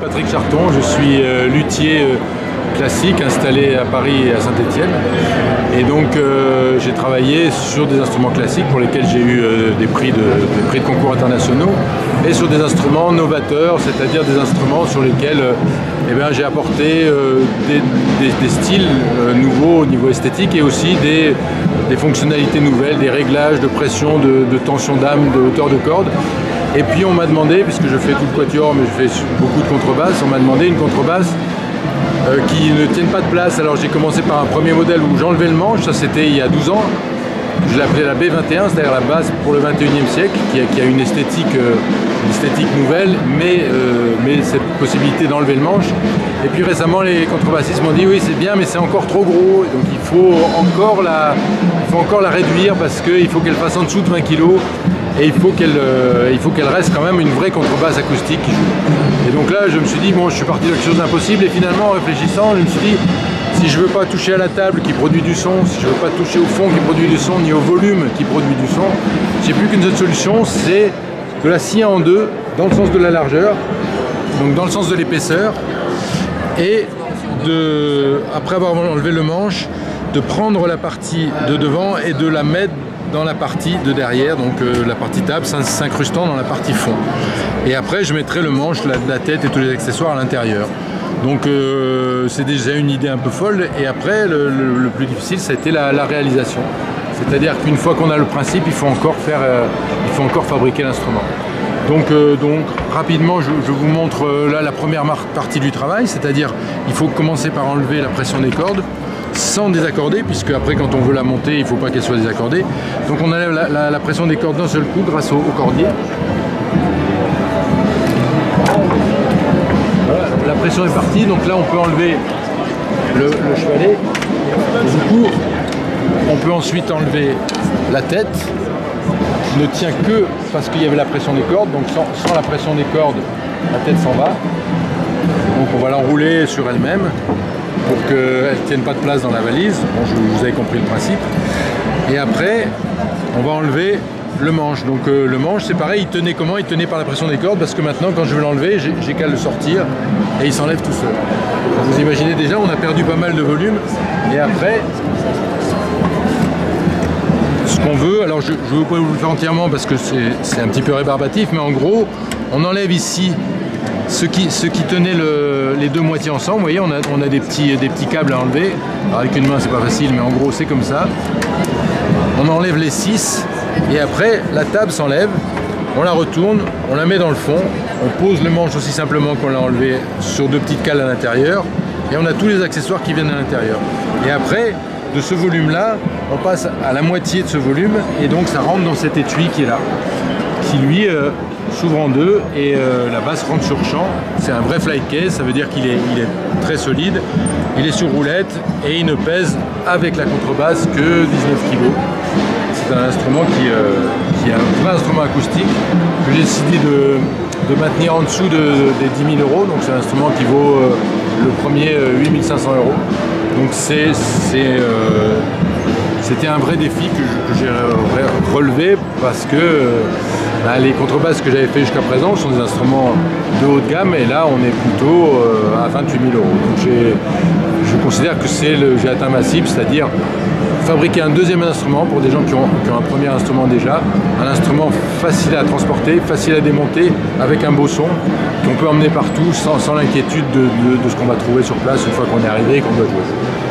Patrick Charton, je suis euh, luthier euh, classique installé à Paris et à Saint-Étienne. Et donc euh, j'ai travaillé sur des instruments classiques pour lesquels j'ai eu des, prix de, prix de concours internationaux et sur des instruments novateurs, c'est-à-dire des instruments sur lesquels eh j'ai apporté des, styles nouveaux au niveau esthétique et aussi des, fonctionnalités nouvelles, des réglages de pression, de tension d'âme, de hauteur de corde et puis on m'a demandé, puisque je fais tout le quatuor, mais je fais beaucoup de contrebasse, on m'a demandé une contrebasse euh, qui ne tienne pas de place. Alors j'ai commencé par un premier modèle où j'enlevais le manche, ça c'était il y a 12 ans. Je l'appelais la B21, c'est-à-dire la base pour le 21e siècle, qui a, une, esthétique, euh, esthétique nouvelle, mais, euh, mais cette possibilité d'enlever le manche. Et puis récemment, les contrebassistes m'ont dit oui, c'est bien, mais c'est encore trop gros, donc il faut encore la, il faut encore la réduire parce qu'il faut qu'elle fasse en dessous de 20 kg et il faut qu'elle euh, qu'elle reste quand même une vraie contrebasse acoustique qui joue. Et donc là, je me suis dit, bon, je suis parti de quelque chose d'impossible, et finalement, en réfléchissant, je me suis dit, si je veux pas toucher à la table qui produit du son, si je veux pas toucher au fond qui produit du son, ni au volume qui produit du son, j'ai plus qu'une seule solution, c'est de la scier en deux, dans le sens de la largeur, donc dans le sens de l'épaisseur, et de, après avoir enlevé le manche, de prendre la partie de devant et de la mettre dans la partie de derrière, donc euh, la partie table s'incrustant dans la partie fond. Et après, je mettrai le manche, la, tête et tous les accessoires à l'intérieur. Donc euh, c'est déjà une idée un peu folle. Et après, le, plus difficile, ça a été la, réalisation. C'est-à-dire qu'une fois qu'on a le principe, il faut encore, faire, euh, il faut encore fabriquer l'instrument. Donc, rapidement, je, je, vous montre là la première partie du travail, c'est-à-dire il faut commencer par enlever la pression des cordes sans désaccorder, puisque après quand on veut la monter, il ne faut pas qu'elle soit désaccordée. Donc on enlève la, pression des cordes d'un seul coup grâce au, cordier. la pression est partie, donc là on peut enlever le, chevalet. du coup, on peut ensuite enlever la tête, ne tient que parce qu'il y avait la pression des cordes, donc sans la pression des cordes, la tête s'en va. Donc on va l'enrouler sur elle-même pour qu'elle ne tienne pas de place dans la valise. Bon, je, vous avez compris le principe. Et après, on va enlever le manche. Donc euh, le manche, c'est pareil, il tenait comment? Il tenait par la pression des cordes parce que maintenant, quand je veux l'enlever, j'ai qu'à le sortir et il s'enlève tout seul. Vous imaginez déjà, on a perdu pas mal de volume. Et après, ce qu'on veut, alors je ne veux pas vous le faire entièrement parce que c'est un petit peu rébarbatif, mais en gros, on enlève ici ce qui, qui tenait les deux moitiés ensemble, vous voyez, on a, des, petits, câbles à enlever. avec une main, c'est pas facile, mais en gros, c'est comme ça. On enlève les six, et après, la table s'enlève, on la retourne, on la met dans le fond, on pose le manche aussi simplement qu'on l'a enlevé sur deux petites cales à l'intérieur, et on a tous les accessoires qui viennent à l'intérieur. Et après, de ce volume-là, on passe à la moitié de ce volume, et donc ça rentre dans cet étui qui est là, lui euh, s'ouvre en deux et euh, la basse rentre sur champ. C'est un vrai flight case, ça veut dire qu'il est, il est très solide. Il est sur roulette et il ne pèse avec la contrebasse que 19 kg. C'est un instrument qui, euh, qui, est un vrai instrument acoustique que j'ai décidé de, maintenir en dessous des 10 000 euros. Donc c'est un instrument qui vaut le premier 8500 euros. Donc c'est c'était un vrai défi que j'ai relevé parce que bah, les contrebasses que j'avais fait jusqu'à présent sont des instruments de haut de gamme et là on est plutôt euh, à 28 000 euros. Je considère que c'est le j'ai atteint ma cible, c'est-à-dire fabriquer un deuxième instrument pour des gens qui ont, un premier instrument déjà, un instrument facile à transporter, facile à démonter, avec un beau son, qu'on peut emmener partout sans, l'inquiétude de, de ce qu'on va trouver sur place une fois qu'on est arrivé et qu'on doit jouer.